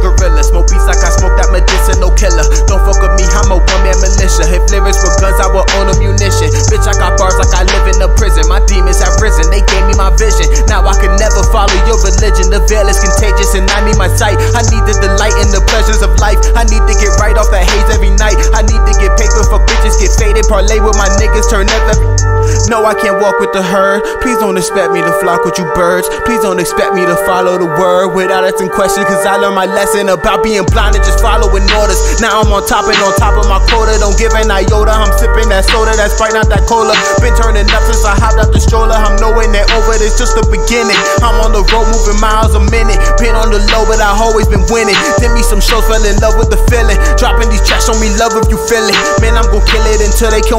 gorilla. Smoke beats like I smoke that medicinal killer. Don't fuck with me, I'm a one man militia. If lyrics were guns, I would own ammunition. Bitch, I got bars like I live in a prison. My demons have risen, they gave me my vision. Now I can never follow your religion. The veil is contagious and I need my sight. I need the delight and the pleasures of life. I need to get right off that haze every night. I need to get paper for bitches, get faded. Parlay with my niggas, turn never. No, I can't walk with the herd. Please don't expect me to flock with you birds. Please don't expect me to follow the word without asking questions. Cause I learned my lesson about being blind and just following orders. Now I'm on top and on top of my quota. Don't give an iota. I'm sipping that soda, that's right, not that cola. Been turning up since I hopped out the stroller. I'm knowing that over this just the beginning. I'm on the road moving miles a minute. Been on the low, but I've always been winning. Did me some shows, fell in love with the feeling. Dropping these tracks, show me love if you feel it. Man, I'm gonna kill it until they kill me.